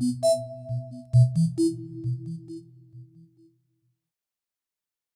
Música